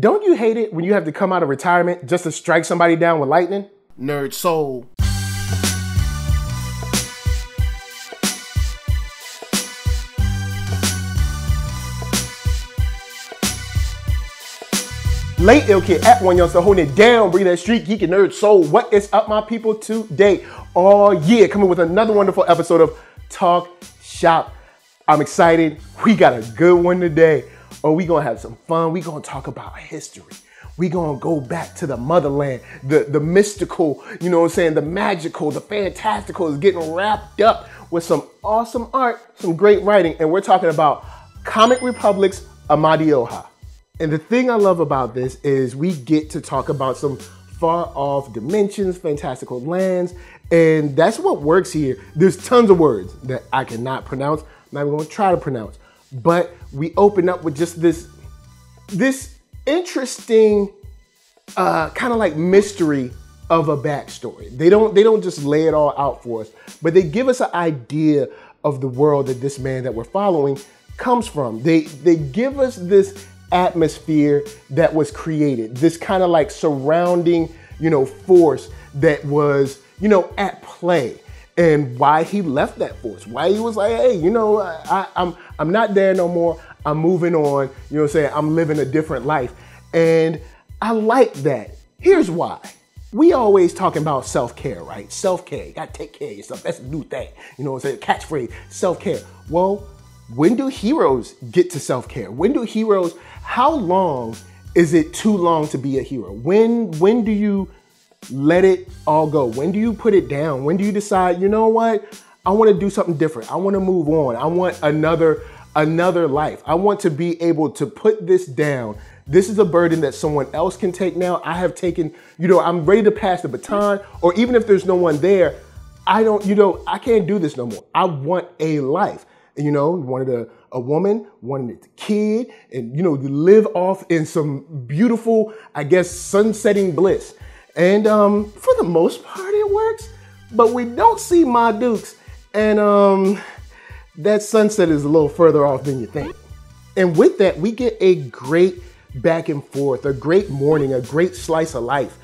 Don't you hate it when you have to come out of retirement just to strike somebody down with lightning? Nerd soul. Le Ill Kid at one y'all, youngster holding it down, bring that street geek and nerd soul. What is up, my people? Today, oh, all year, coming with another wonderful episode of Talk Shop. I'm excited. We got a good one today. Oh, we gonna have some fun. We gonna talk about history. We gonna go back to the motherland, the the mystical, you know what I'm saying, the magical, the fantastical is getting wrapped up with some awesome art, some great writing, and we're talking about Comic Republic's Amadioha. And the thing I love about this is we get to talk about some far off dimensions, fantastical lands, and that's what works here. There's tons of words that I cannot pronounce. I'm not even gonna try to pronounce. But we open up with just this this interesting uh, kind of like mystery of a backstory. They don't they don't just lay it all out for us, but they give us an idea of the world that this man that we're following comes from. They they give us this atmosphere that was created, this kind of like surrounding, you know, force that was, you know, at play and why he left that force, why he was like, hey, you know, I, I'm I'm not there no more. I'm moving on. You know what I'm saying? I'm living a different life. And I like that. Here's why. We always talking about self-care, right? Self-care. You gotta take care of yourself. That's a new thing. You know what I'm saying? Catchphrase, self-care. Well, when do heroes get to self-care? When do heroes, how long is it too long to be a hero? When when do you let it all go? When do you put it down? When do you decide, you know what? I want to do something different. I want to move on. I want another another life. I want to be able to put this down. This is a burden that someone else can take now. I have taken, you know, I'm ready to pass the baton or even if there's no one there, I don't, you know, I can't do this no more. I want a life. You know, wanted a, a woman, wanted a kid, and you know, live off in some beautiful, I guess, sunsetting bliss. And um, for the most part, it works. But we don't see my Dukes, and um, that sunset is a little further off than you think. And with that, we get a great back and forth, a great morning, a great slice of life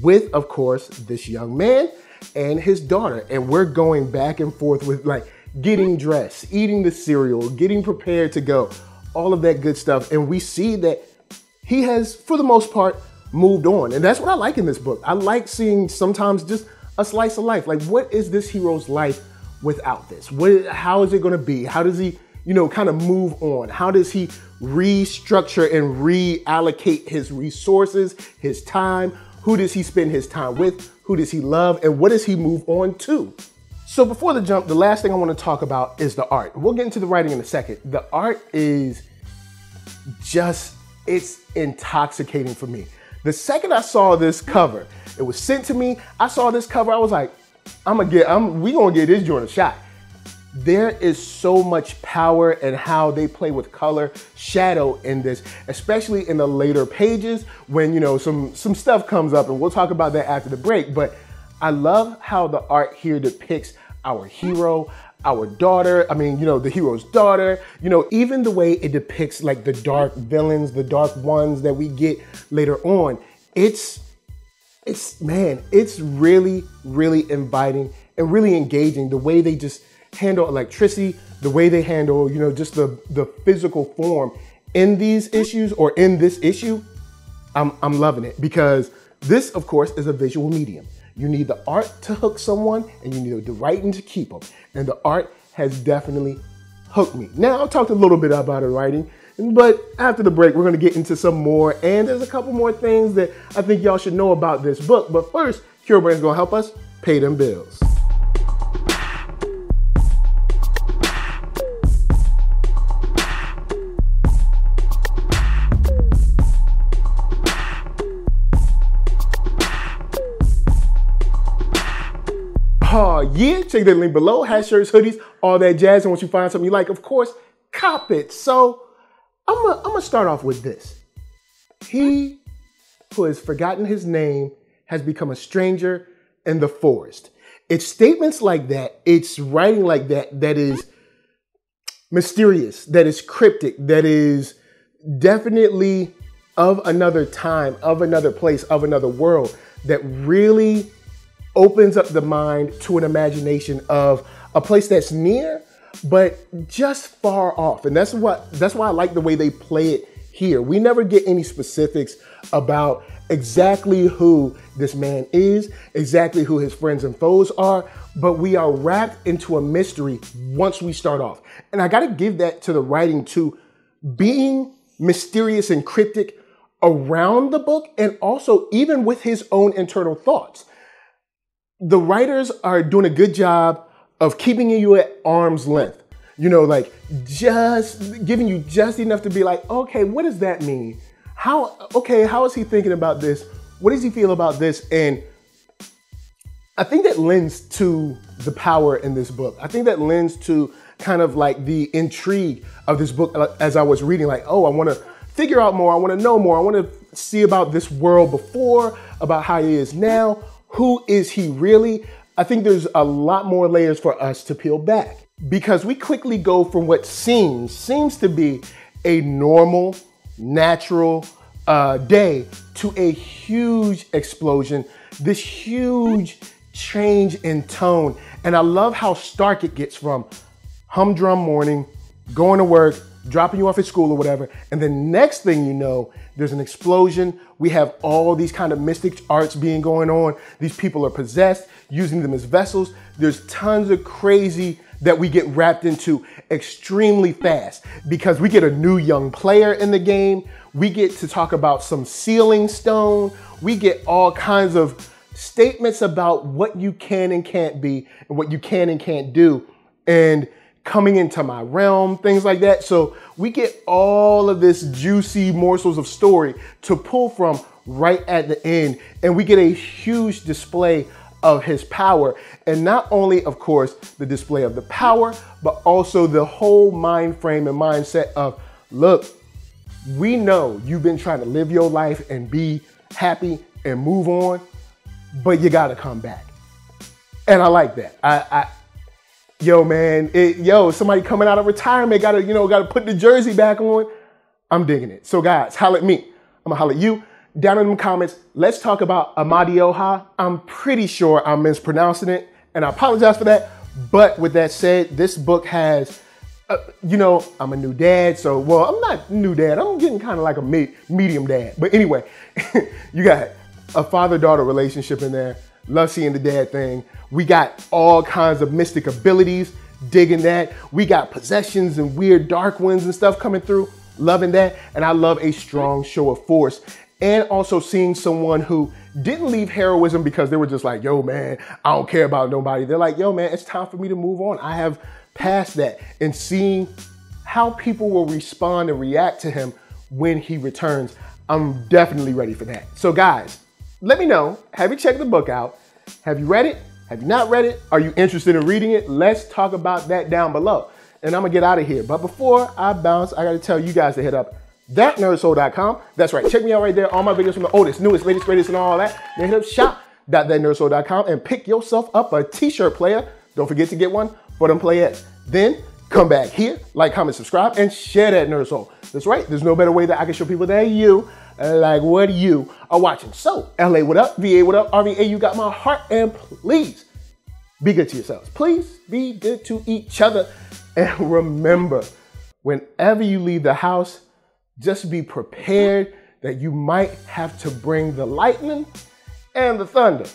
with, of course, this young man and his daughter. And we're going back and forth with like getting dressed, eating the cereal, getting prepared to go, all of that good stuff. And we see that he has, for the most part, moved on. And that's what I like in this book. I like seeing sometimes just a slice of life. Like, what is this hero's life without this? What, how is it going to be? How does he, you know, kind of move on? How does he restructure and reallocate his resources, his time? Who does he spend his time with? Who does he love? And what does he move on to? So before the jump, the last thing I want to talk about is the art. We'll get into the writing in a second. The art is just, it's intoxicating for me. The second I saw this cover, it was sent to me. I saw this cover, I was like, I'm gonna get, I'm, we gonna get this joint a shot. There is so much power in how they play with color, shadow in this, especially in the later pages when you know some some stuff comes up, and we'll talk about that after the break. But I love how the art here depicts our hero, our daughter, I mean, you know, the hero's daughter, you know, even the way it depicts like the dark villains, the dark ones that we get later on. It's, it's, man, it's really, really inviting and really engaging. The way they just handle electricity, the way they handle, you know, just the, the physical form in these issues or in this issue, I'm, I'm loving it because this, of course, is a visual medium. You need the art to hook someone and you need the writing to keep them. And the art has definitely hooked me. Now, I talked a little bit about the writing, but after the break, we're gonna get into some more. And there's a couple more things that I think y'all should know about this book. But first, KURO Brand's gonna help us pay them bills. Oh yeah, check that link below. Hat shirts, hoodies, all that jazz. And once you find something you like, of course, cop it. So I'm gonna start off with this. He who has forgotten his name has become a stranger in the forest. It's statements like that, it's writing like that that is mysterious, that is cryptic, that is definitely of another time, of another place, of another world that really opens up the mind to an imagination of a place that's near but just far off. And that's what that's why I like the way they play it here. We never get any specifics about exactly who this man is, exactly who his friends and foes are, but we are wrapped into a mystery once we start off. And I got to give that to the writing too, being mysterious and cryptic around the book and also even with his own internal thoughts. The writers are doing a good job of keeping you at arm's length. You know, like just giving you just enough to be like, okay, what does that mean? How, okay, how is he thinking about this? What does he feel about this? And I think that lends to the power in this book. I think that lends to kind of like the intrigue of this book uh, as I was reading, like, oh, I want to figure out more. I want to know more. I want to see about this world before, about how he is now. Who is he really? I think there's a lot more layers for us to peel back because we quickly go from what seems seems to be a normal, natural uh, day to a huge explosion, this huge change in tone. And I love how stark it gets from humdrum morning, going to work, dropping you off at school or whatever. And the next thing you know, there's an explosion. We have all these kind of mystic arts being going on. These people are possessed, using them as vessels. There's tons of crazy that we get wrapped into extremely fast because we get a new young player in the game. We get to talk about some sealing stone. We get all kinds of statements about what you can and can't be and what you can and can't do. And coming into my realm, things like that. So we get all of this juicy morsels of story to pull from right at the end. And we get a huge display of his power. And not only, of course, the display of the power, but also the whole mind frame and mindset of look, we know you've been trying to live your life and be happy and move on, but you gotta come back. And I like that. I yo, man, it, yo, somebody coming out of retirement gotta, you know, gotta put the jersey back on. I'm digging it. So guys, holla at me. I'm gonna holla at you. Down in the comments, let's talk about Amadioha. I'm pretty sure I'm mispronouncing it, and I apologize for that. But with that said, this book has, uh, you know, I'm a new dad, so, well, I'm not new dad. I'm getting kind of like a medium dad. But anyway, you got a father-daughter relationship in there. Love seeing the dad thing. We got all kinds of mystic abilities, digging that. We got possessions and weird dark winds and stuff coming through, loving that. And I love a strong show of force. And also seeing someone who didn't leave heroism because they were just like, yo, man, I don't care about nobody. They're like, yo, man, it's time for me to move on. I have passed that. And seeing how people will respond and react to him when he returns, I'm definitely ready for that. So, guys, let me know. Have you checked the book out? Have you read it? Have you not read it? Are you interested in reading it? Let's talk about that down below. And I'm gonna get out of here. But before I bounce, I gotta tell you guys to hit up thatnerdsoul.com. That's right, check me out right there. All my videos from the oldest, newest, latest, greatest, and all that. Then hit up shop.thatnerdsoul.com and pick yourself up a t-shirt player. Don't forget to get one for them players. Then come back here, like, comment, subscribe, and share that Nerd Soul. That's right, there's no better way that I can show people that you like what you are watching. So, LA, what up? VA, what up? RVA, you got my heart. And please be good to yourselves. Please be good to each other. And remember, whenever you leave the house, just be prepared that you might have to bring the lightning and the thunder.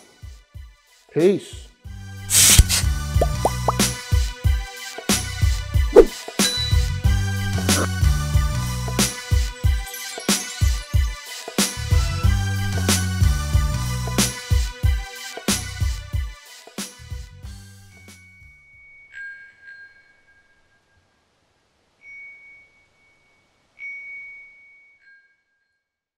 Peace.